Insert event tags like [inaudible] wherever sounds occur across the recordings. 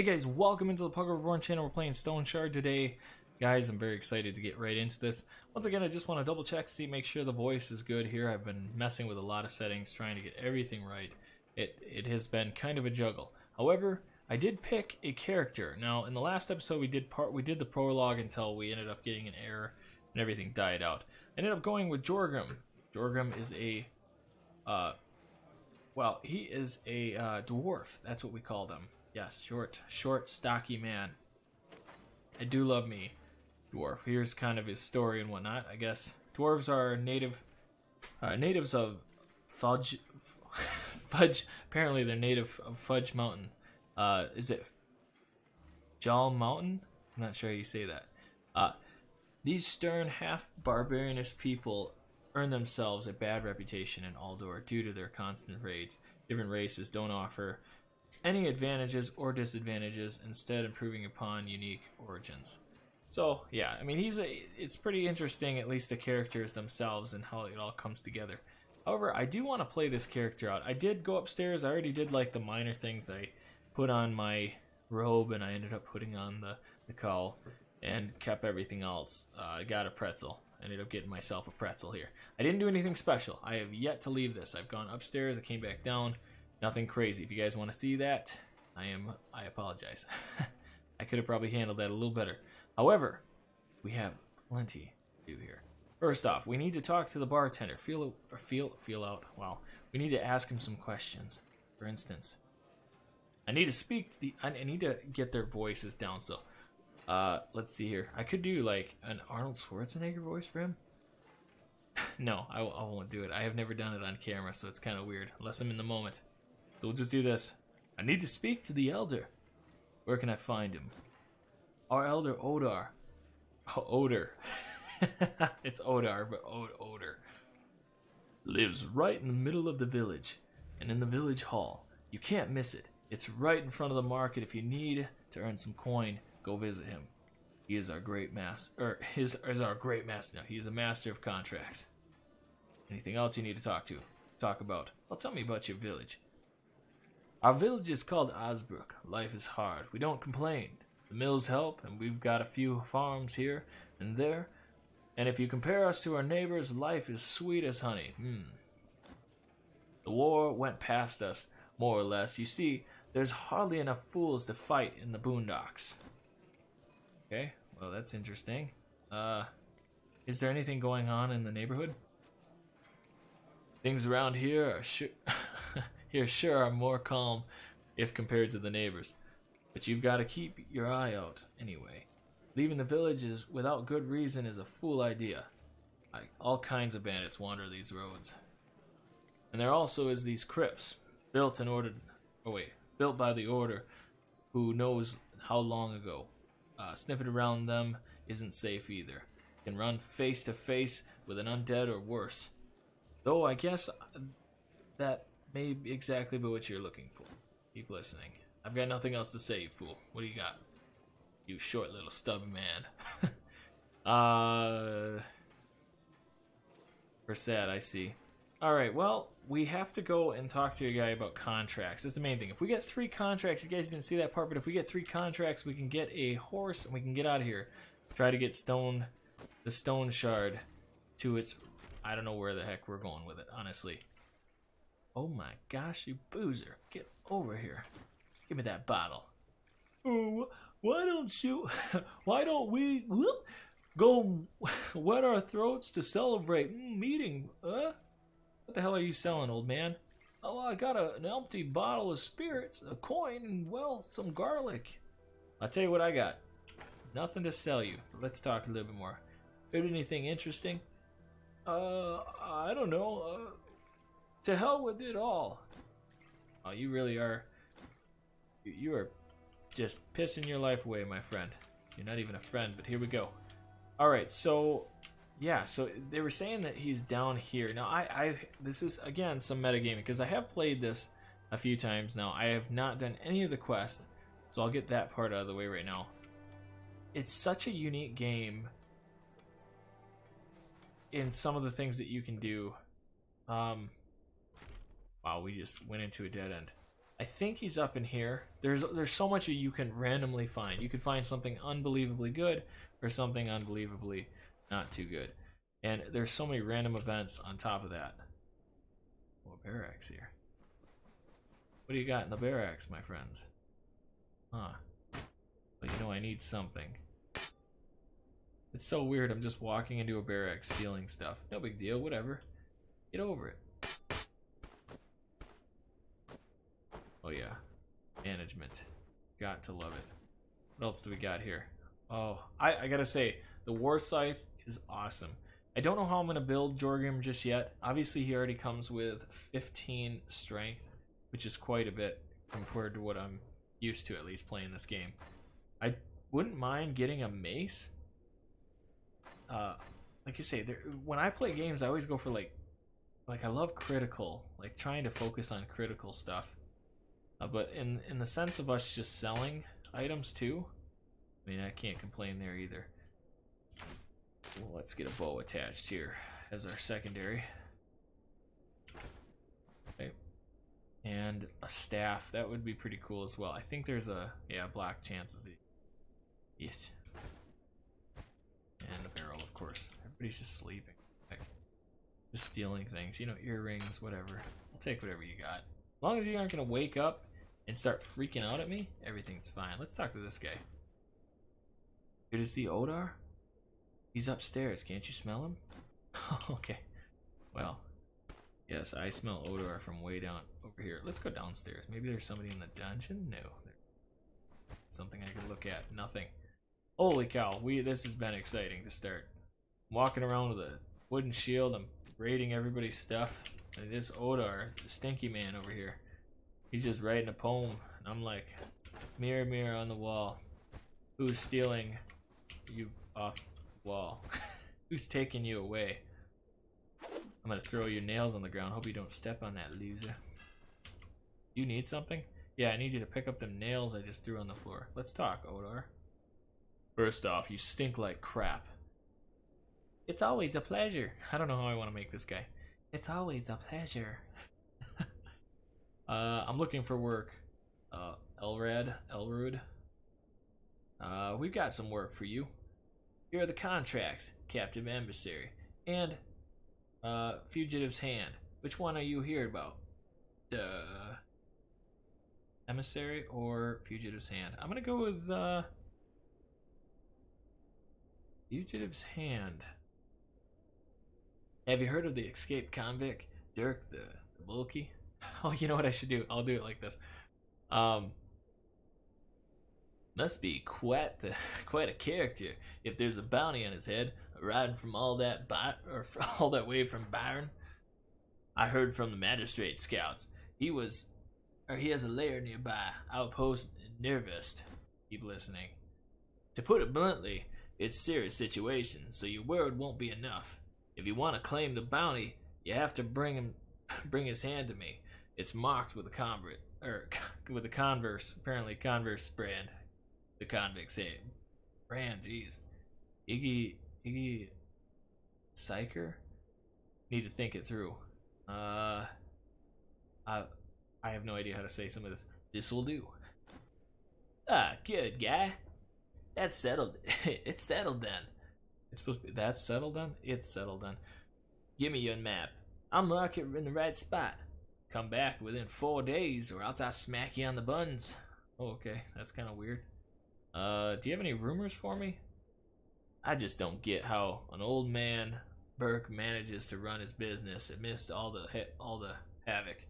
Hey guys, welcome into the Puggo Reborn channel. We're playing Stone Shard today. Guys, I'm very excited to get right into this. Once again, I just want to double check, see, make sure the voice is good here. I've been messing with a lot of settings, trying to get everything right. It, it has been kind of a juggle. However, I did pick a character. Now, in the last episode, we did part we did the prologue until we ended up getting an error and everything died out. I ended up going with Jorgrim. Jorgrim is a, uh, well, he is a uh, dwarf. That's what we call him. Yes, short, short, stocky man. I do love me, dwarf. Here's kind of his story and whatnot. I guess dwarves are native, uh, natives of Fudge, [laughs] Fudge. Apparently, they're native of Fudge Mountain. Uh, is it Jal Mountain? I'm not sure how you say that. Uh, these stern, half barbarianist people earn themselves a bad reputation in Aldor due to their constant raids. Different races don't offer any advantages or disadvantages, instead improving upon unique origins. So yeah, I mean he's a. It's pretty interesting, at least the characters themselves and how it all comes together. However, I do want to play this character out. I did go upstairs. I already did like the minor things. I put on my robe and I ended up putting on the the cowl and kept everything else. Uh, I got a pretzel. I ended up getting myself a pretzel here. I didn't do anything special. I have yet to leave this. I've gone upstairs. I came back down. Nothing crazy. If you guys want to see that, I am. I apologize. [laughs] I could have probably handled that a little better. However, we have plenty to do here. First off, we need to talk to the bartender. Feel feel feel out. Wow. We need to ask him some questions. For instance, I need to speak to the. I need to get their voices down. So, uh, let's see here. I could do like an Arnold Schwarzenegger voice for him. [laughs] no, I, I won't do it. I have never done it on camera, so it's kind of weird. Unless I'm in the moment. So we'll just do this. I need to speak to the elder. Where can I find him? Our elder Odar. Oh, Odor. [laughs] it's Odar, but Od Odor. Lives right in the middle of the village and in the village hall. You can't miss it. It's right in front of the market. If you need to earn some coin, go visit him. He is our great master, or his is our great master. No, he is a master of contracts. Anything else you need to talk to, talk about? Well, tell me about your village. Our village is called Osbrook. Life is hard. We don't complain. The mills help, and we've got a few farms here and there. And if you compare us to our neighbors, life is sweet as honey. Hmm. The war went past us, more or less. You see, there's hardly enough fools to fight in the boondocks. Okay, well that's interesting. Uh, is there anything going on in the neighborhood? Things around here are [laughs] here sure are more calm if compared to the neighbors. But you've got to keep your eye out anyway. Leaving the villages without good reason is a fool idea. I, all kinds of bandits wander these roads. And there also is these crypts, built in order, oh wait, built by the order, who knows how long ago. Uh, sniffing around them isn't safe either. Can run face to face with an undead or worse. Though I guess that may be exactly but what you're looking for. Keep listening. I've got nothing else to say, you fool. What do you got? You short little stubby man. [laughs] uh, for sad, I see. Alright, well, we have to go and talk to a guy about contracts. That's the main thing. If we get three contracts, you guys didn't see that part, but if we get three contracts, we can get a horse and we can get out of here. Try to get stone, the stone shard to its... I don't know where the heck we're going with it, honestly. Oh my gosh, you boozer. Get over here. Give me that bottle. Oh, why don't you, [laughs] why don't we whoop, go [laughs] wet our throats to celebrate mm, meeting, huh? What the hell are you selling, old man? Oh, I got a, an empty bottle of spirits, a coin, and, well, some garlic. I'll tell you what I got. Nothing to sell you. Let's talk a little bit more. Heard anything interesting? Uh, I don't know. Uh, to hell with it all. Oh, you really are. You are just pissing your life away, my friend. You're not even a friend, but here we go. Alright, so yeah, so they were saying that he's down here. Now I, I this is again some metagaming because I have played this a few times now. I have not done any of the quests, so I'll get that part out of the way right now. It's such a unique game in some of the things that you can do. Um, Wow, we just went into a dead end. I think he's up in here. There's there's so much you can randomly find. You could find something unbelievably good or something unbelievably not too good. And there's so many random events on top of that. Oh, barracks here. What do you got in the barracks, my friends? Huh. But you know I need something. It's so weird, I'm just walking into a barracks stealing stuff. No big deal, whatever. Get over it. Oh yeah, management. Got to love it. What else do we got here? Oh, I, I gotta say, the War Scythe is awesome. I don't know how I'm gonna build Jorgrim just yet. Obviously, he already comes with 15 strength, which is quite a bit compared to what I'm used to at least playing this game. I wouldn't mind getting a mace. Uh, like I say, there, when I play games, I always go for like, like I love critical, like trying to focus on critical stuff. Uh, but in in the sense of us just selling items too, I mean I can't complain there either. Well, let's get a bow attached here as our secondary. Okay. And a staff, that would be pretty cool as well. I think there's a, yeah, black chances. Yes. And a barrel, of course. Everybody's just sleeping. Like, just stealing things. You know, earrings, whatever. I'll take whatever you got. As long as you aren't going to wake up and start freaking out at me, everything's fine. Let's talk to this guy. Good to see Odar? He's upstairs. Can't you smell him? [laughs] okay. Well, yes, I smell Odar from way down over here. Let's go downstairs. Maybe there's somebody in the dungeon? No. Something I can look at. Nothing. Holy cow, we this has been exciting to start. I'm walking around with a wooden shield. I'm raiding everybody's stuff. And this Odar, stinky man over here. He's just writing a poem. And I'm like, mirror, mirror on the wall. Who's stealing you off the wall? [laughs] Who's taking you away? I'm gonna throw your nails on the ground. Hope you don't step on that, loser. You need something? Yeah, I need you to pick up them nails I just threw on the floor. Let's talk, Odar. First off, you stink like crap. It's always a pleasure. I don't know how I want to make this guy. It's always a pleasure. Uh, I'm looking for work. Uh, Elrad, Elrud. Uh, we've got some work for you. Here are the contracts, Captive Emissary, and uh, Fugitive's Hand. Which one are you here about? Emissary or Fugitive's Hand? I'm gonna go with uh, Fugitive's Hand. Have you heard of the escaped convict, Dirk the, the bulky? [laughs] Oh, you know what I should do? I'll do it like this. Um, must be quite the [laughs] quite a character if there's a bounty on his head, riding from all that By- or [laughs] all that way from Byron. I heard from the magistrate scouts he was, or he has a lair nearby, outpost Nervist. Keep listening. To put it bluntly, it's serious situation, so your word won't be enough. If you want to claim the bounty, you have to bring him, bring his hand to me. It's marked with a convert or [laughs] with a Converse, apparently Converse brand. The convict say brand, jeez. Iggy Iggy Psyker? Need to think it through. Uh I I have no idea how to say some of this. This will do. Ah, good guy. That's settled. [laughs] it's settled then. It's supposed to be that's settled then? It's settled then. Give me your map. I'm mark it in the right spot. Come back within four days, or else I smack you on the buns. Oh, okay, that's kind of weird. Uh, do you have any rumors for me? I just don't get how an old man Burke manages to run his business amidst all the all the havoc.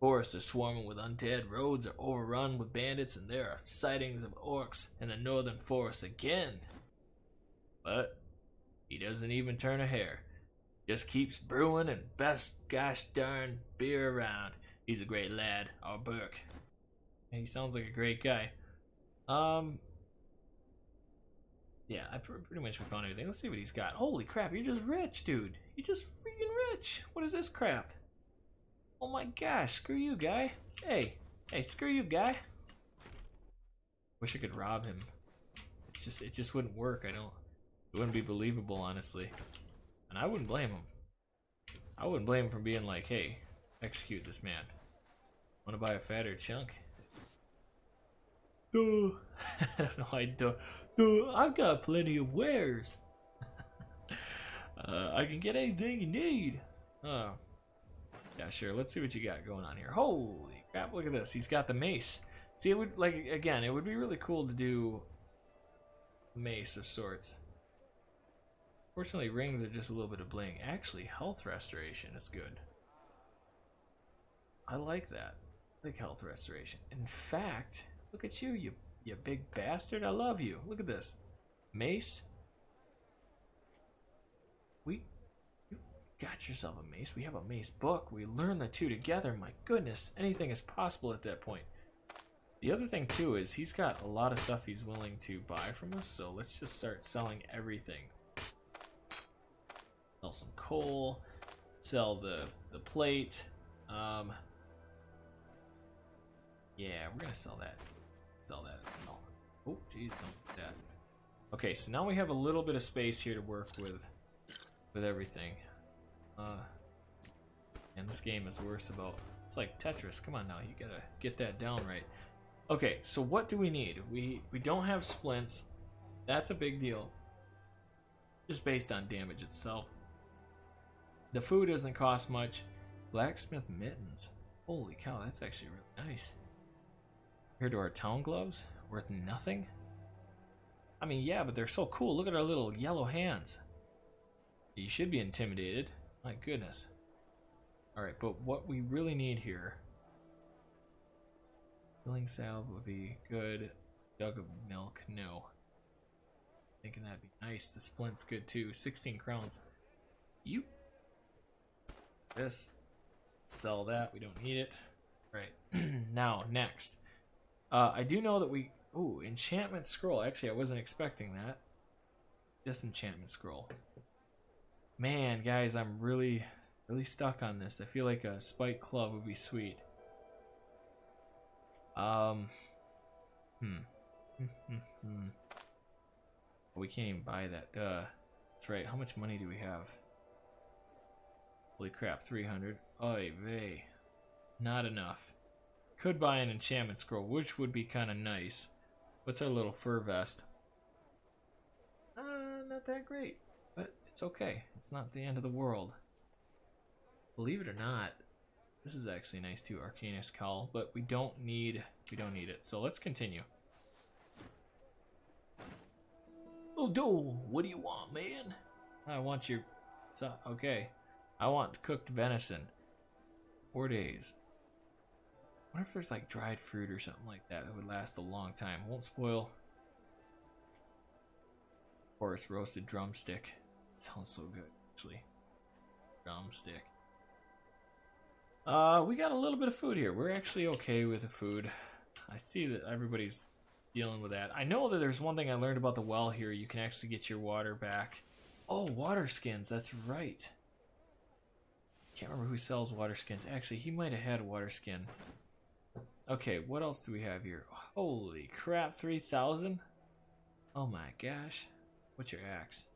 Forests are swarming with undead, roads are overrun with bandits, and there are sightings of orcs in the northern forests again. But he doesn't even turn a hair. Just keeps brewing and best gosh darn beer around. He's a great lad, our Burke. and He sounds like a great guy. Um, yeah, I pretty much found everything. Let's see what he's got. Holy crap, you're just rich, dude. You're just freaking rich. What is this crap? Oh my gosh, screw you, guy. Hey, hey, screw you, guy. Wish I could rob him. It's just, it just wouldn't work. I don't, it wouldn't be believable, honestly. And I wouldn't blame him. I wouldn't blame him for being like, hey, execute this man. Want to buy a fatter chunk? Duh. [laughs] I don't know. I do. Duh. I've got plenty of wares. [laughs] uh, I can get anything you need. Oh. Yeah, sure. Let's see what you got going on here. Holy crap! Look at this. He's got the mace. See, it would like again. It would be really cool to do mace of sorts. Fortunately, rings are just a little bit of bling. Actually, health restoration is good. I like that. I like health restoration. In fact, look at you, you you big bastard. I love you. Look at this. Mace. We you got yourself a mace. We have a mace book. We learn the two together. My goodness, anything is possible at that point. The other thing too is he's got a lot of stuff he's willing to buy from us, so let's just start selling everything. Sell some coal, sell the the plate. Um, yeah, we're gonna sell that. Sell that. Oh, jeez, don't do that. Okay, so now we have a little bit of space here to work with, with everything. Uh, and this game is worse about. It's like Tetris. Come on now, you gotta get that down right. Okay, so what do we need? We we don't have splints. That's a big deal. Just based on damage itself. The food doesn't cost much. Blacksmith mittens. Holy cow, that's actually really nice. Compared to our town gloves, worth nothing. I mean, yeah, but they're so cool. Look at our little yellow hands. You should be intimidated. My goodness. Alright, but what we really need here Filling salve would be good. Jug of milk, no. Thinking that'd be nice. The splint's good too. 16 crowns. You. This. Sell that. We don't need it. Right. [clears throat] now, next. Uh, I do know that we... Ooh, enchantment scroll. Actually, I wasn't expecting that. Disenchantment scroll. Man, guys, I'm really, really stuck on this. I feel like a spike club would be sweet. Um. Hmm. [laughs] we can't even buy that. Duh. That's right. How much money do we have? Holy crap, 300. Oy vey. Not enough. Could buy an enchantment scroll, which would be kind of nice. What's our little fur vest? Uh, not that great. But it's okay. It's not the end of the world. Believe it or not, this is actually nice too, Arcanus Cowl, but we don't need we don't need it. So let's continue. Oh, do what do you want, man? I want your. So, okay, I want cooked venison. Four days. What if there's like dried fruit or something like that that would last a long time? Won't spoil. Of course, roasted drumstick. It sounds so good, actually. Drumstick. Uh, we got a little bit of food here. We're actually okay with the food. I see that everybody's dealing with that. I know that there's one thing I learned about the well here. You can actually get your water back. Oh, water skins. That's right. Can't remember who sells water skins. Actually, he might have had a water skin. Okay, what else do we have here? Holy crap, 3,000? Oh my gosh. What's your axe?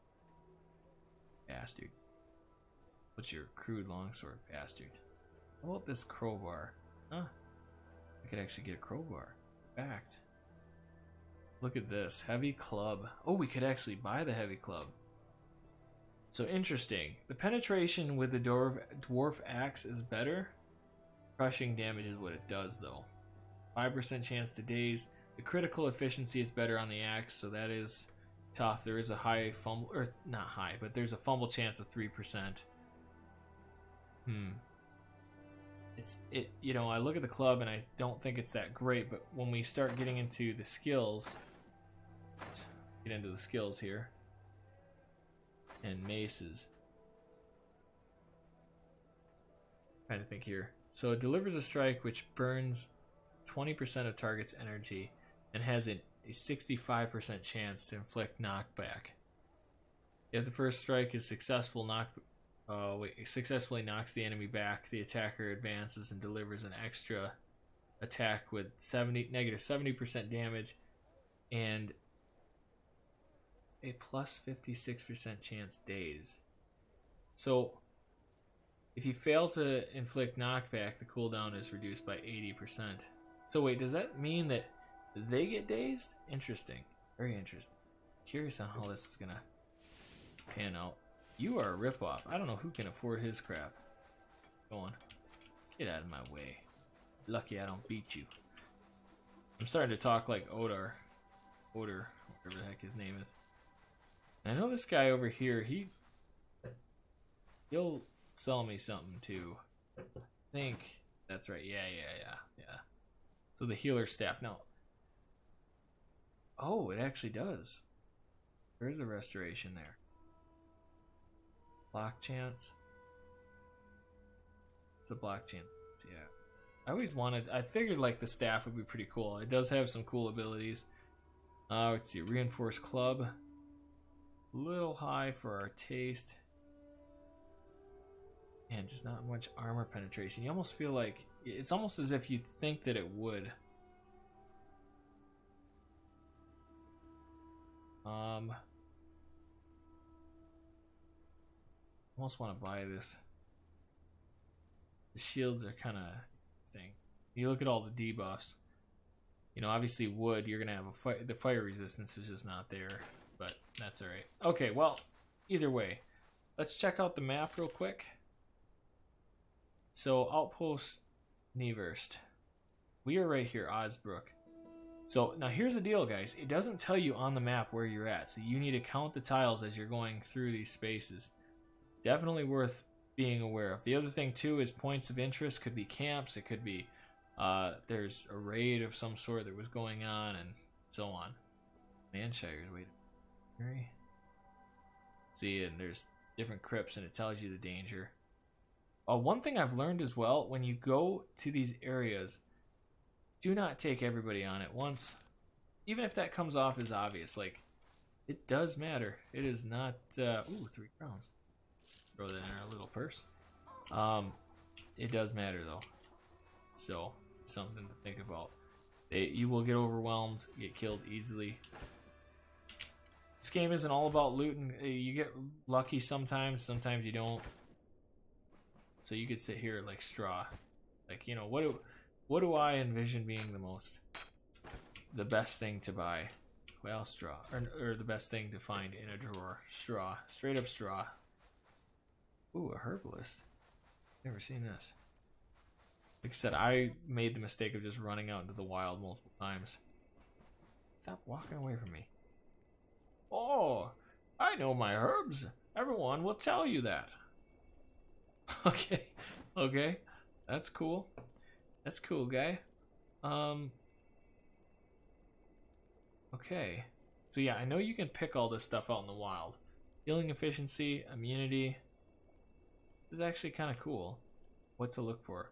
Bastard. What's your crude longsword? Bastard. How about this crowbar? Huh? I could actually get a crowbar. Fact. Look at this. Heavy club. Oh, we could actually buy the heavy club. So interesting. The penetration with the dwarf, dwarf axe is better. Crushing damage is what it does, though. 5% chance to daze. The critical efficiency is better on the axe, so that is tough. There is a high fumble, or not high, but there's a fumble chance of 3%. Hmm it's it you know I look at the club and I don't think it's that great, but when we start getting into the skills, get into the skills here, and maces. Trying to think here. So it delivers a strike which burns 20% of target's energy and has a 65% chance to inflict knockback. If the first strike is successful, knock uh, successfully knocks the enemy back. The attacker advances and delivers an extra attack with 70 negative 70% damage and a plus 56% chance daze. So If you fail to inflict knockback, the cooldown is reduced by 80%. So wait, does that mean that they get dazed? Interesting. Very interesting. Curious on how this is gonna pan out. You are a ripoff. I don't know who can afford his crap. Go on. Get out of my way. Lucky I don't beat you. I'm starting to talk like Odar. Odor, whatever the heck his name is. I know this guy over here, he he'll sell me something too. I think that's right. Yeah, yeah, yeah, yeah. So the healer staff. Now Oh, it actually does. There is a restoration there. Block chance. It's a block chance. Yeah. I always wanted. I figured like the staff would be pretty cool. It does have some cool abilities. Uh, let's see. Reinforced club. Little high for our taste. And just not much armor penetration. You almost feel like it's almost as if you think that it would. Um, I almost want to buy this. The shields are kind of thing. You look at all the debuffs. You know, obviously wood, you're gonna have a fire. The fire resistance is just not there, that's all right. Okay, well, either way, let's check out the map real quick. So outpost Neverst. We are right here, Osbrook. So now here's the deal, guys. It doesn't tell you on the map where you're at, so you need to count the tiles as you're going through these spaces. Definitely worth being aware of. The other thing too is points of interest could be camps. It could be uh, there's a raid of some sort that was going on, and so on. Mannshire's See, and there's different crypts, and it tells you the danger. Uh, one thing I've learned as well, when you go to these areas, do not take everybody on at once. Even if that comes off as obvious, like, it does matter. It is not, uh, ooh, three crowns. Throw that in our little purse. Um, it does matter though. So, something to think about. They, you will get overwhelmed, get killed easily. This game isn't all about looting. Uh, you get lucky sometimes, sometimes you don't. So you could sit here like straw. Like, you know, what do what do I envision being the most, the best thing to buy? Well, straw, or, or the best thing to find in a drawer. Straw, straight up straw. Ooh, a herbalist. Never seen this. Like I said, I made the mistake of just running out into the wild multiple times. Stop walking away from me. Oh, I know my herbs. Everyone will tell you that. [laughs] okay, okay, that's cool. That's cool, guy. Um. Okay. So yeah, I know you can pick all this stuff out in the wild. Healing efficiency, immunity. This is actually kind of cool. What to look for?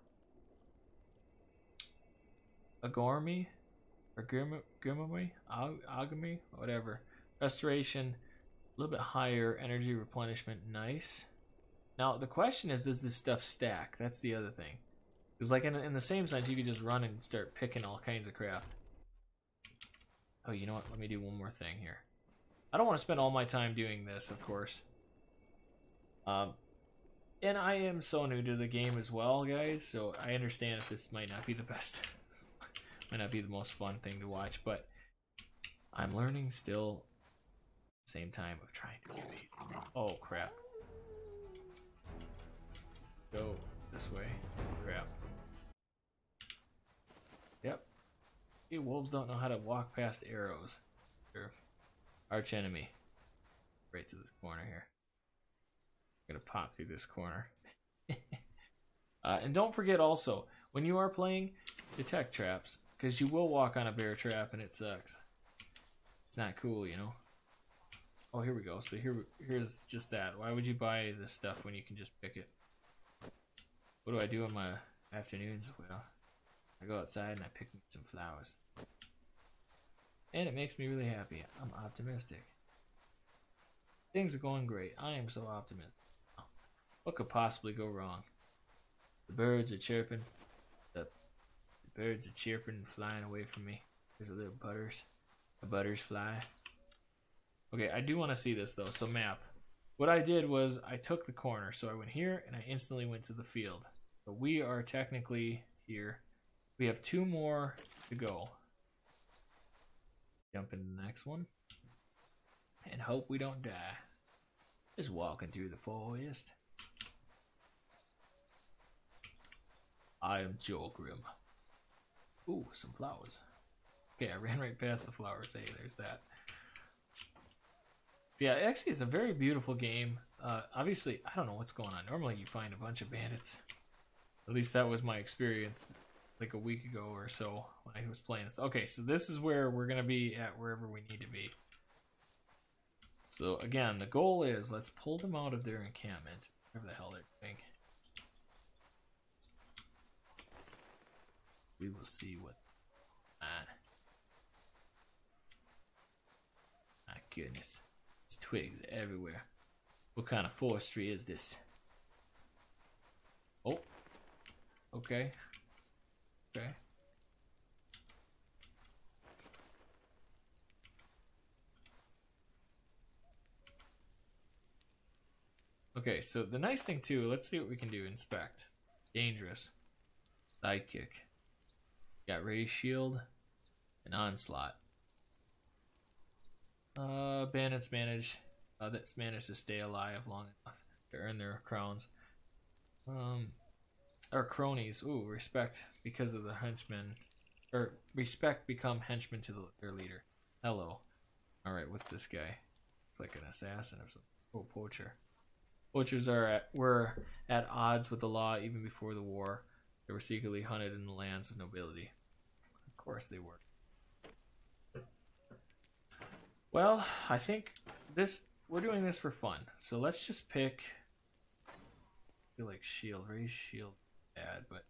Agormi? Or Grimami? Agami? Whatever. Restoration. A little bit higher. Energy replenishment. Nice. Now, the question is, does this stuff stack? That's the other thing. Because like in, in the same sense, you could just run and start picking all kinds of crap. Oh, you know what? Let me do one more thing here. I don't want to spend all my time doing this, of course. Um, and I am so new to the game as well, guys, so I understand if this might not be the best, [laughs] might not be the most fun thing to watch, but I'm learning still same time of trying to do these. Oh, crap. Let's go this way. Crap. You wolves don't know how to walk past arrows. Your arch enemy. Right to this corner here. I'm gonna pop through this corner. [laughs] uh, and don't forget also, when you are playing, detect traps. Because you will walk on a bear trap and it sucks. It's not cool, you know? Oh, here we go. So here, here's just that. Why would you buy this stuff when you can just pick it? What do I do in my afternoons? Well, I go outside and I pick some flowers. And it makes me really happy. I'm optimistic. Things are going great. I am so optimistic. What could possibly go wrong? The birds are chirping. The, the birds are chirping and flying away from me. There's a little butters. A butters fly. Okay, I do want to see this though. So map. what I did was I took the corner. So I went here and I instantly went to the field. So we are technically here. We have two more to go. Jump into the next one. And hope we don't die. Just walking through the forest. I am Joe Grim. Ooh, some flowers. Okay, I ran right past the flowers. Hey, there's that. Yeah, actually, it's a very beautiful game. Uh, obviously, I don't know what's going on. Normally, you find a bunch of bandits. At least that was my experience like a week ago or so when I was playing this. Okay, so this is where we're going to be at wherever we need to be. So again, the goal is let's pull them out of their encampment, whatever the hell they're doing. We will see what. Man. My goodness. Twigs everywhere. What kind of forestry is this? Oh. Okay. Okay. Okay, so the nice thing too, let's see what we can do. Inspect. Dangerous. Sidekick. Got Raise Shield and Onslaught. Uh, bandits manage. Uh, that's managed to stay alive long enough to earn their crowns. Um, our cronies. Ooh, respect because of the henchmen. Or respect become henchmen to the, their leader. Hello. Alright, what's this guy? It's like an assassin or something. Oh, poacher. Poachers are at, were at odds with the law even before the war. They were secretly hunted in the lands of nobility Of course they were. Well, I think this we're doing this for fun. So let's just pick I feel like shield, raise shield bad, but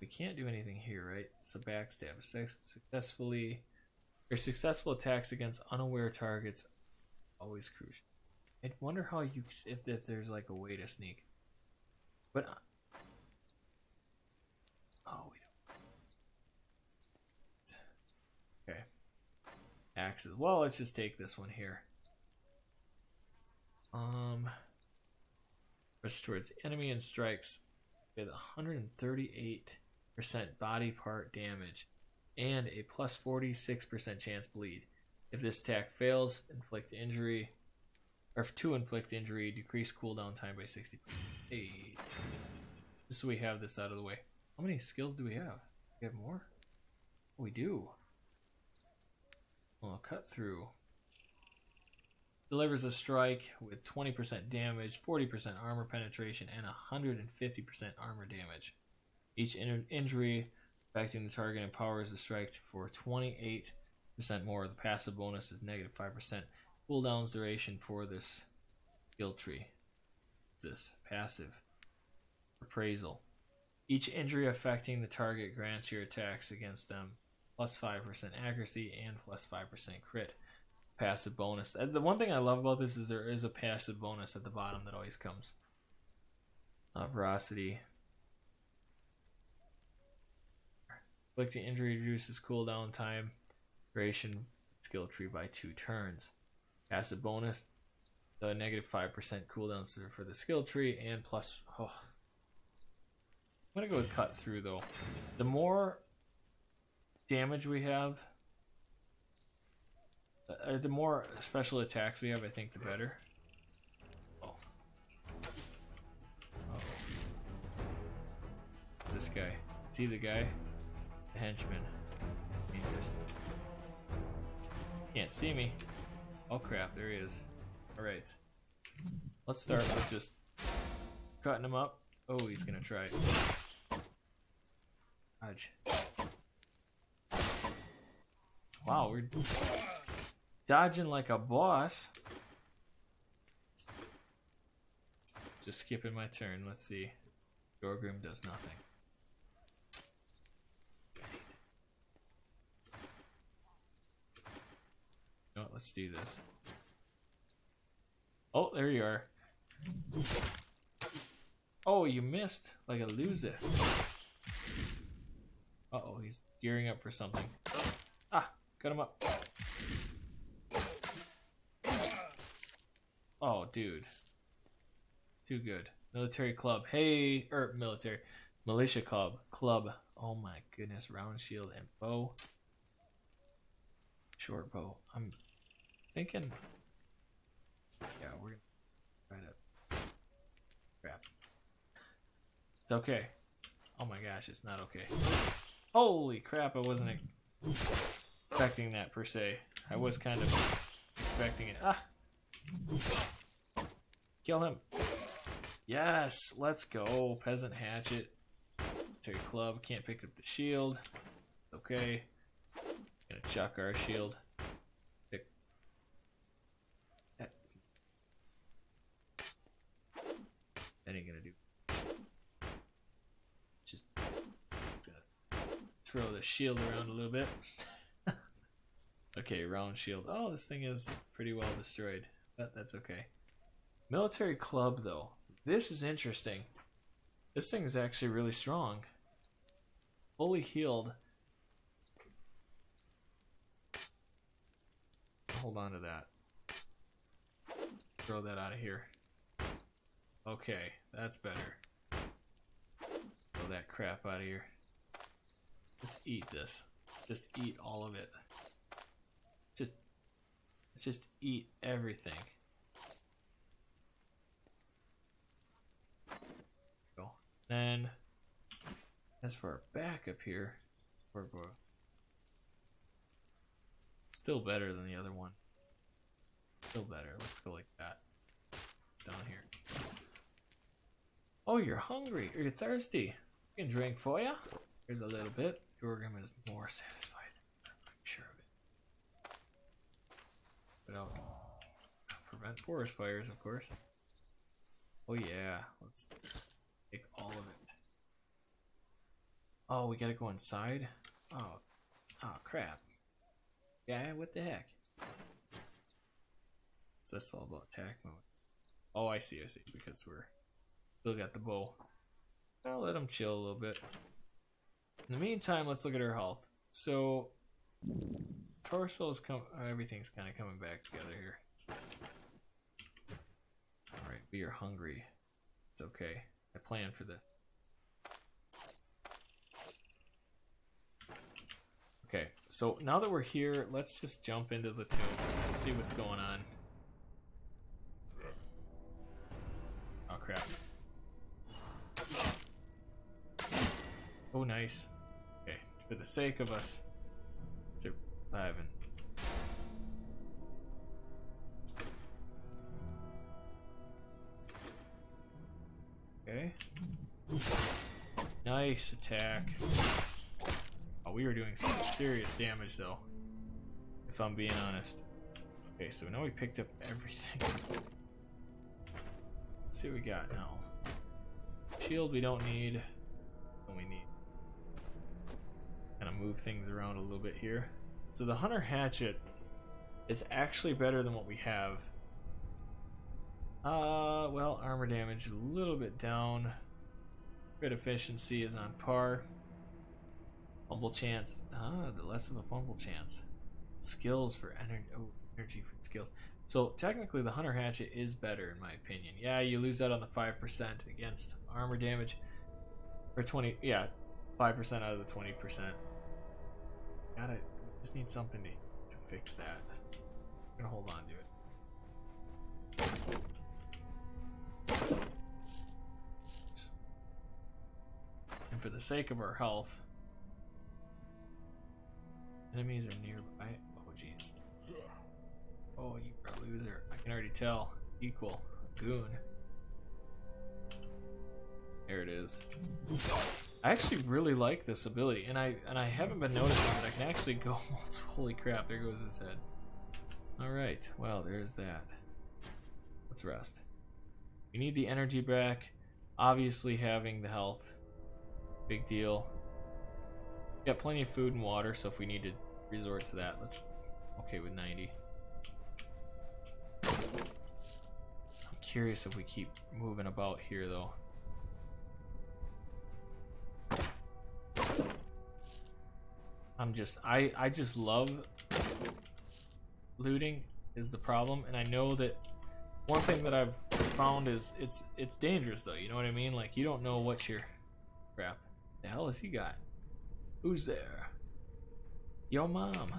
we can't do anything here, right? A backstab. successfully or successful attacks against unaware targets always crucial. I wonder how you if, if there's like a way to sneak. But Oh, we don't. Okay. Axes. Well, let's just take this one here. Um, push towards enemy and strikes with 138% body part damage and a plus 46% chance bleed. If this attack fails, inflict injury, or to inflict injury, decrease cooldown time by 60. Hey. Just so we have this out of the way. How many skills do we have? We have more? We do. Well, cut through. Delivers a strike with 20% damage, 40% armor penetration, and 150% armor damage. Each in injury affecting the target empowers the strike for 28% more. The passive bonus is negative 5%. Cooldown's duration for this skill tree. This passive appraisal. Each injury affecting the target grants your attacks against them plus 5% accuracy and plus 5% crit. Passive bonus. The one thing I love about this is there is a passive bonus at the bottom that always comes. Uh, veracity. Inflicting injury reduces cooldown time, duration, skill tree by two turns. Passive bonus. The negative 5% cooldown for the skill tree and plus. Oh, I'm gonna go with cut through though. The more damage we have, uh, the more special attacks we have, I think the better. Oh. oh. What's this guy? Is he the guy? The henchman. Dangerous. Can't see me. Oh crap, there he is. Alright. Let's start with just cutting him up. Oh, he's gonna try. Dodge. Wow, we're dodging like a boss. Just skipping my turn. Let's see. Gorgrim does nothing. No, let's do this. Oh, there you are. Oh, you missed like a loser. Uh oh, he's gearing up for something. Cut him up. Oh, dude. Too good. Military club. Hey, or military. Militia club. Club. Oh my goodness. Round shield and bow. Short bow. I'm thinking. Yeah, we're gonna try to. Crap. It's okay. Oh my gosh, it's not okay. Holy crap, I wasn't expecting that per se. I was kind of expecting it. Ah! Kill him. Yes, let's go. Peasant hatchet. Terry club. Can't pick up the shield. Okay. Gonna chuck our shield. Pick. That. ain't gonna do. Just throw the shield around a little bit. [laughs] okay, round shield. Oh, this thing is pretty well destroyed, but that's okay. Military club, though. This is interesting. This thing is actually really strong. Fully healed. Hold on to that. Throw that out of here. Okay, that's better. Throw that crap out of here. Let's eat this. Just eat all of it. Just, just eat everything. Go. Then, as for our back up here, we're still better than the other one. Still better. Let's go like that. Down here. Oh, you're hungry. Or you're thirsty. Can drink for you. Here's a little bit. Jorgrim is more satisfied. I'm sure. But I'll prevent forest fires, of course. Oh yeah, let's take all of it. Oh, we gotta go inside? Oh, oh crap. Yeah, what the heck? What's this all about attack mode? Oh, I see, I see, because we're still got the bow. I'll let him chill a little bit. In the meantime, let's look at her health. So, torso is come. Uh, everything's kind of coming back together here. All right, we are hungry. It's okay. I planned for this. Okay, so now that we're here, let's just jump into the tomb. See what's going on. Oh crap. Oh nice Okay, for the sake of us surviving. Okay. Nice attack. Oh, we were doing some serious damage though, if I'm being honest. Okay, so now we picked up everything. Let's see what we got now. Shield we don't need. What we need kind of move things around a little bit here. So the Hunter Hatchet is actually better than what we have. Uh, well, armor damage a little bit down. Crit efficiency is on par. Fumble chance, ah, the less of a fumble chance. Skills for energy, oh, energy for skills. So technically, the Hunter Hatchet is better in my opinion. Yeah, you lose out on the five percent against armor damage, or twenty. Yeah, five percent out of the twenty percent. Gotta just need something to to fix that. I'm gonna hold on to it. And for the sake of our health, enemies are nearby. Oh jeez. Oh, you are a loser. I can already tell. Equal. Goon. There it is. I actually really like this ability, and I and I haven't been noticing that I can actually go. [laughs] Holy crap! There goes his head. All right, well there's that. Let's rest. We need the energy back. Obviously, having the health, big deal. We got plenty of food and water, so if we need to resort to that, let's. Okay with 90. I'm curious if we keep moving about here though. I'm just I I just love looting is the problem and I know that One thing that I've found is it's it's dangerous though. You know what I mean? Like you don't know what your crap. The hell has he got? Who's there? Your mom.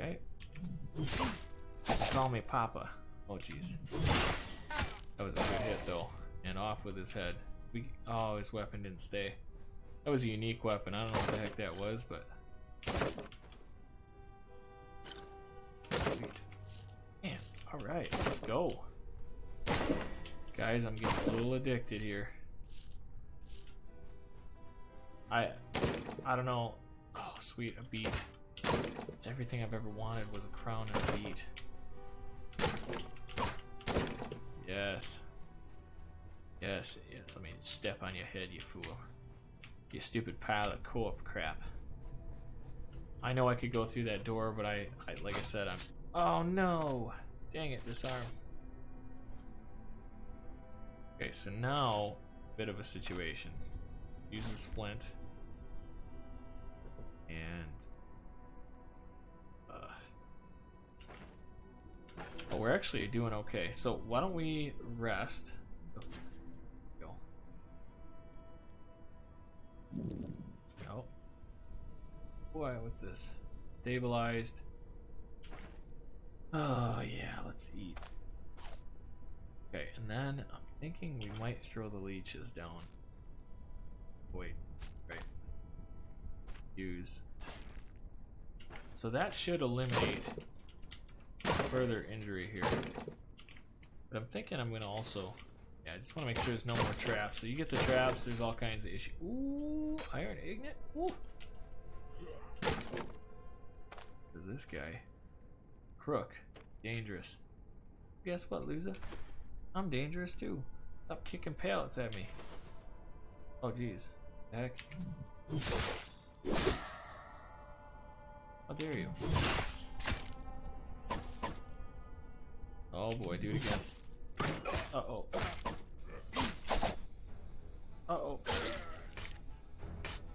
Okay. Call me Papa. Oh jeez. That was a good hit though. And off with his head. We oh his weapon didn't stay. That was a unique weapon. I don't know what the heck that was, but Sweet. Alright, let's go. Guys, I'm getting a little addicted here. I I don't know. Oh sweet, a beet. It's everything I've ever wanted was a crown and a beet. Yes. Yes, yes, I mean step on your head, you fool. You stupid pile of co-op crap. I know I could go through that door, but I, I like I said, I'm... Oh no! Dang it, this arm. Okay, so now, bit of a situation. The splint. And... Uh, oh, we're actually doing okay. So why don't we rest? No. Boy, what's this? Stabilized. Oh yeah, let's eat. Okay, and then I'm thinking we might throw the leeches down. Wait, right. Use. So that should eliminate further injury here. But I'm thinking I'm gonna also, yeah, I just want to make sure there's no more traps. So you get the traps, there's all kinds of issues. Ooh, iron ignite. Ooh. this guy, crook, dangerous. Guess what, loser? I'm dangerous too. Stop kicking pallets at me. Oh, jeez. Heck. How dare you? Oh boy, do it again. Uh-oh.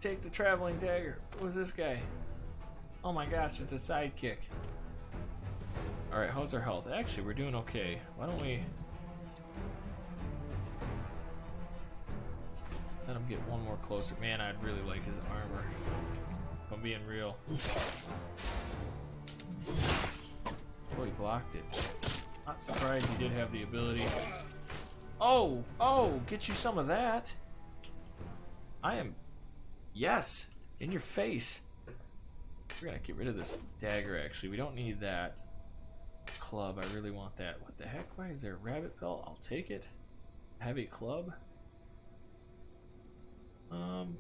Take the traveling dagger. Who's this guy? Oh my gosh, it's a sidekick. Alright, how's our health? Actually, we're doing okay. Why don't we... Let him get one more closer. Man, I'd really like his armor. If I'm being real. Oh, he blocked it. Not surprised he did have the ability. Oh! Oh! Get you some of that! I am... Yes! In your face! We're gonna get rid of this dagger, actually. We don't need that club. I really want that. What the heck? Why is there a rabbit belt? I'll take it. Heavy club? Um...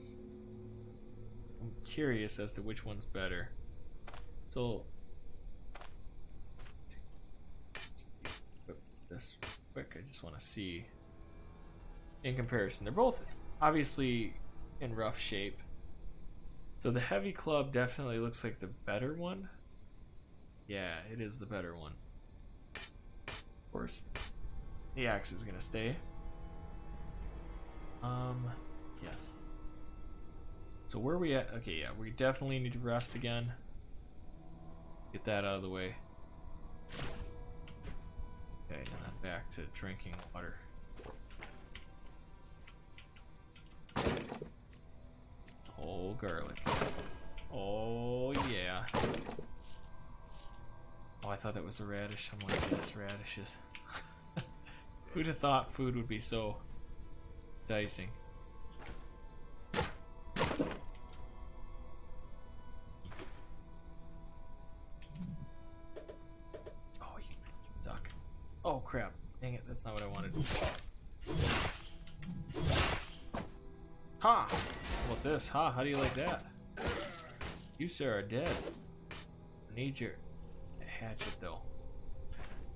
I'm curious as to which one's better. So... This quick, I just want to see in comparison. They're both obviously in rough shape. So the heavy club definitely looks like the better one. Yeah, it is the better one. Of course, the axe is gonna stay. Um, yes. So where are we at? Okay, yeah, we definitely need to rest again. Get that out of the way. Okay, and then back to drinking water. Oh, garlic. Oh, yeah. Oh, I thought that was a radish. I'm like, yes, radishes. [laughs] Who'd have thought food would be so dicing? Oh, you duck. Oh, crap. Dang it, that's not what I wanted. Ha, how do you like that? You, sir, are dead. Need your hatchet, though.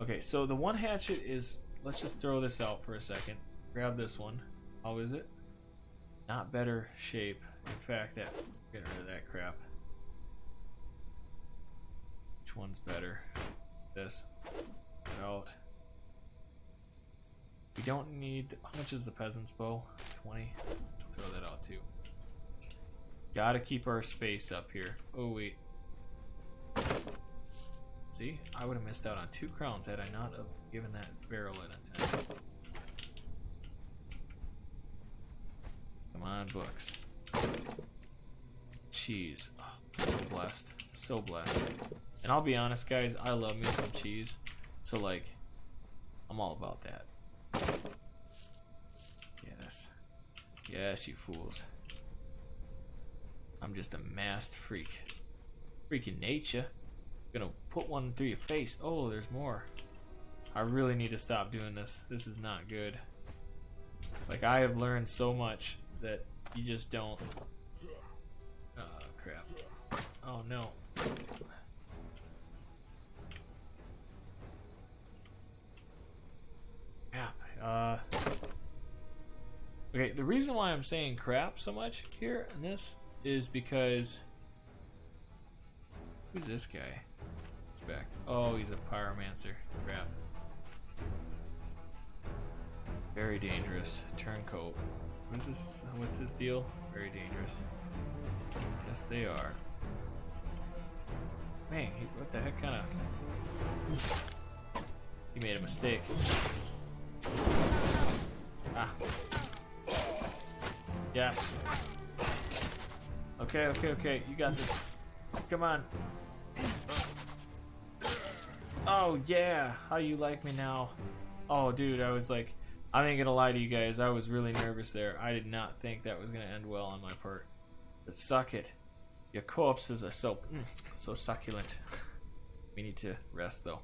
Okay, so the one hatchet is... Let's just throw this out for a second. Grab this one. How is it? Not better shape. In fact, that get rid of that crap. Which one's better? This. Get out. We don't need... How much is the peasant's bow? 20? Throw that out too. Gotta keep our space up here. Oh, wait. See, I would have missed out on two crowns had I not have given that barrel an attempt. Come on, books. Cheese. Oh, so blessed. So blessed. And I'll be honest, guys, I love me some cheese. So, like, I'm all about that. Yes. Yes, you fools. I'm just a masked freak. Freaking nature. I'm Gonna put one through your face. Oh, there's more. I really need to stop doing this. This is not good. Like, I have learned so much that you just don't. Oh, crap. Oh, no. Yeah. Uh. Okay, the reason why I'm saying crap so much here in this is because. Who's this guy? Oh, he's a pyromancer. Crap. Very dangerous. Turncoat. What's this? What's this deal? Very dangerous. Yes, they are. Man, he, what the heck kind of... He made a mistake. Ah. Yes. Okay, okay, okay. You got this. Come on. Oh, yeah. How you like me now? Oh, dude, I was like... I ain't gonna lie to you guys. I was really nervous there. I did not think that was gonna end well on my part. But suck it. Your corpses are so... Mm, so succulent. [laughs] we need to rest, though.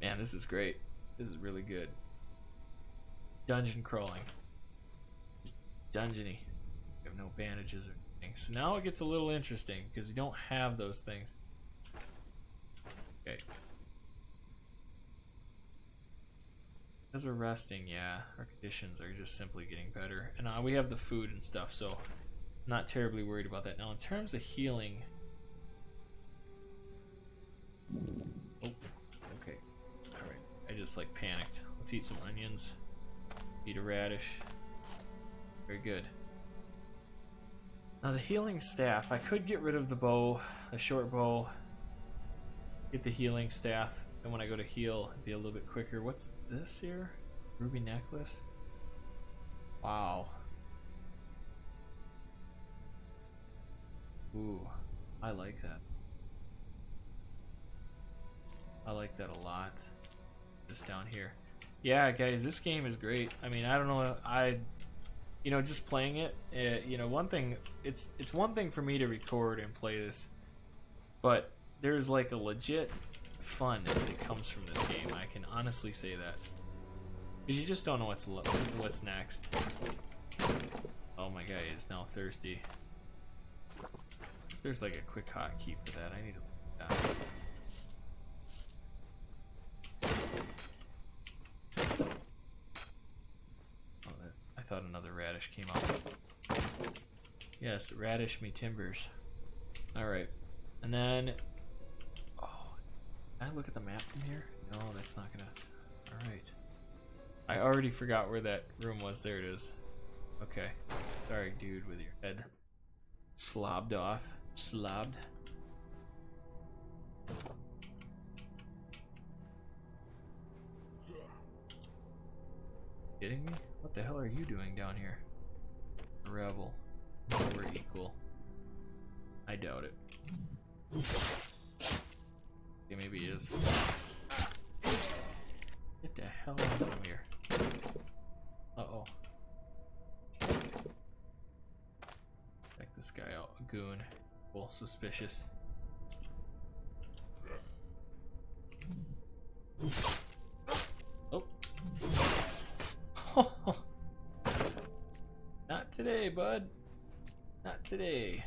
Man, this is great. This is really good. Dungeon crawling. Dungeony. Have no bandages or anything. So now it gets a little interesting because we don't have those things. Okay. As we're resting, yeah, our conditions are just simply getting better. And uh, we have the food and stuff, so I'm not terribly worried about that. Now, in terms of healing... Oh, okay. Alright, I just, like, panicked. Let's eat some onions. Eat a radish. Very good. Now, the healing staff. I could get rid of the bow, the short bow, get the healing staff, and when I go to heal, it'd be a little bit quicker. What's this here? Ruby necklace? Wow. Ooh, I like that. I like that a lot. This down here. Yeah, guys, this game is great. I mean, I don't know, I, you know, just playing it, it, you know, one thing, it's it's one thing for me to record and play this, but there's like a legit fun that comes from this game. I can honestly say that. Because you just don't know what's what's next. Oh my god, is now thirsty. If there's like a quick hotkey for that, I need to. Oh, I thought another radish came out. Yes, radish me timbers. Alright. And then oh, can I look at the map from here? No, that's not gonna... Alright. I already forgot where that room was. There it is. Okay. Sorry, dude, with your head slobbed off. Slobbed. Kidding me? What the hell are you doing down here? Rebel. We're equal. I doubt it. Okay, maybe he is. Get the hell out of here. Uh-oh. Check this guy out. A goon. Well, suspicious. Oh. [laughs] [laughs] Today, bud. Not today.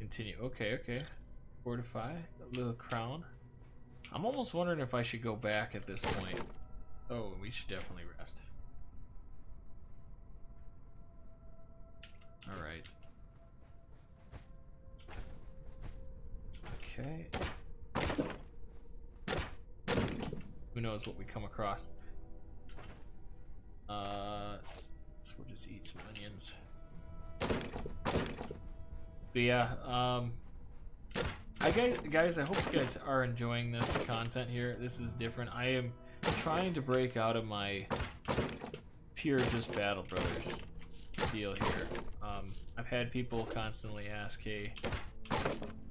Continue. Okay, okay. Fortify, a little crown. I'm almost wondering if I should go back at this point. Oh, we should definitely rest. Alright. Okay. Who knows what we come across. Uh, so we'll just eat some onions. So yeah, um, I guys, guys, I hope you guys are enjoying this content here. This is different. I am trying to break out of my pure just Battle Brothers deal here. Um, I've had people constantly ask, hey,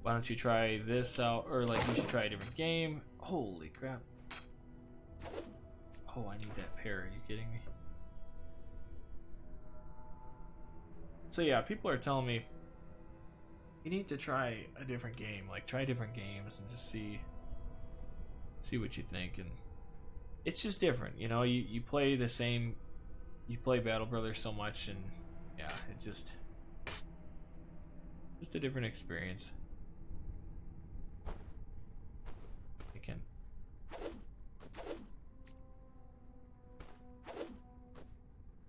why don't you try this out? Or like, you should try a different game. Holy crap. Oh, I need that pear. Are you kidding me? So yeah, people are telling me you need to try a different game. Like try different games and just see see what you think and it's just different, you know, you, you play the same you play Battle Brothers so much and yeah, it just just a different experience. You can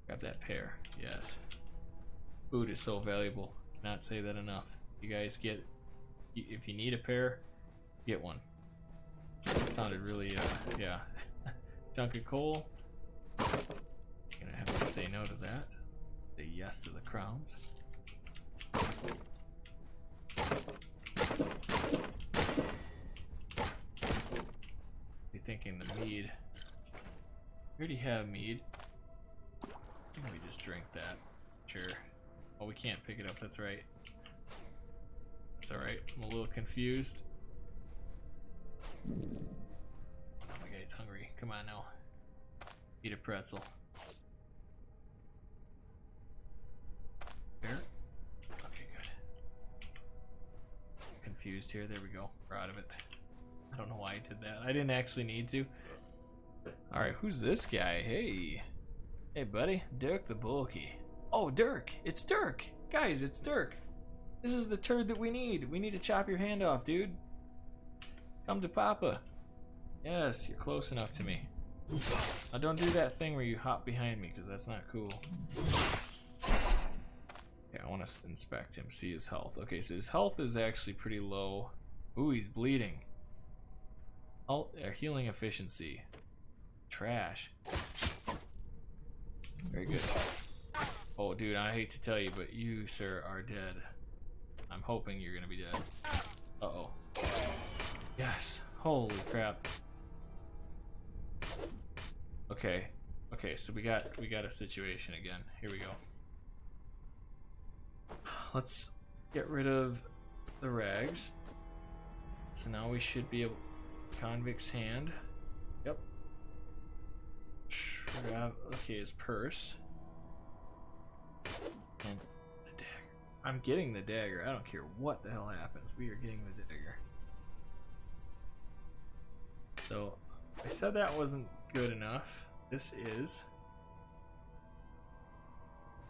grab that pear, yes. Food is so valuable. Cannot say that enough. You guys get, if you need a pear, get one. It sounded really, uh, yeah. [laughs] Chunk of coal. Gonna have to say no to that. Say yes to the crowns. Be thinking the mead. We already have mead. We just drink that. Sure. Oh, we can't pick it up, that's right. That's alright. I'm a little confused. Oh my god, he's hungry. Come on now. Eat a pretzel. There? Okay, good. Confused here. There we go. We're out of it. I don't know why I did that. I didn't actually need to. Alright, who's this guy? Hey. Hey, buddy. Dirk the Bulky. Oh, Dirk! It's Dirk! Guys, it's Dirk! This is the turd that we need. We need to chop your hand off, dude. Come to Papa. Yes, you're close enough to me. Now don't do that thing where you hop behind me, because that's not cool. Okay, I want to inspect him, see his health. Okay, so his health is actually pretty low. Ooh, he's bleeding. Oh, healing efficiency. Trash. Very good. Oh, dude, I hate to tell you, but you, sir, are dead. I'm hoping you're gonna be dead. Uh-oh. Yes. Holy crap. Okay. Okay, so we got we got a situation again. Here we go. Let's get rid of the rags. So now we should be able convict's hand. Yep. Okay, his purse. And the dagger. I'm getting the dagger. I don't care what the hell happens. We are getting the dagger. So, I said that wasn't good enough. This is.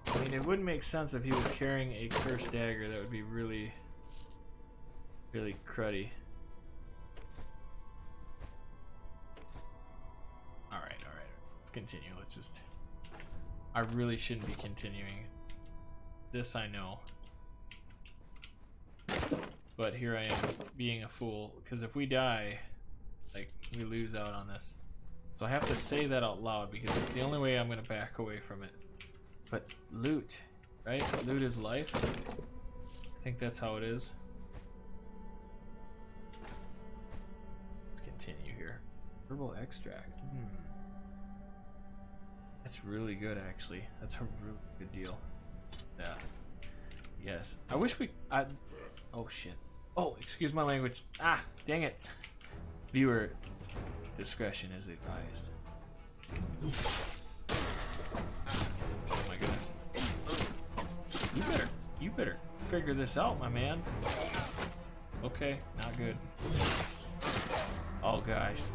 I mean, it wouldn't make sense if he was carrying a cursed dagger. That would be really, really cruddy. Alright, alright. Let's continue. Let's just... I really shouldn't be continuing. This I know. But here I am being a fool, because if we die, like, we lose out on this. So I have to say that out loud, because it's the only way I'm going to back away from it. But loot, right? Loot is life. I think that's how it is. Let's continue here. Herbal extract. Hmm. That's really good, actually. That's a really good deal. Yeah. Yes. I wish we. I. Oh shit. Oh, excuse my language. Ah, dang it. Viewer discretion is advised. Oh my goodness. You better. You better figure this out, my man. Okay, not good. Oh, guys.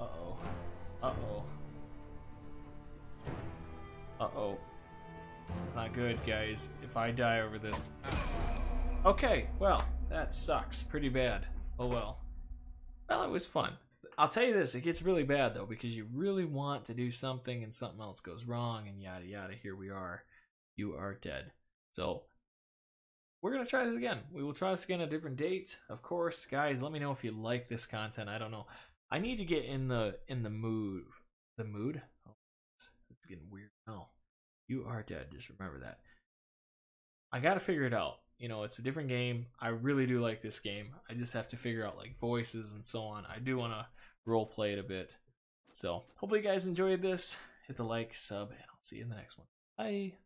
Uh oh. Uh oh. Uh-oh. Not good, guys. If I die over this... Okay, well, that sucks pretty bad. Oh well. Well, it was fun. I'll tell you this, it gets really bad, though, because you really want to do something and something else goes wrong and yada yada. Here we are. You are dead. So, we're going to try this again. We will try this again at a different date. Of course, guys, let me know if you like this content. I don't know. I need to get in the in the mood. The mood? Oh, it's getting weird. Oh. You are dead. Just remember that. I got to figure it out. You know, it's a different game. I really do like this game. I just have to figure out like voices and so on. I do want to role play it a bit. So hopefully you guys enjoyed this. Hit the like, sub, and I'll see you in the next one. Bye.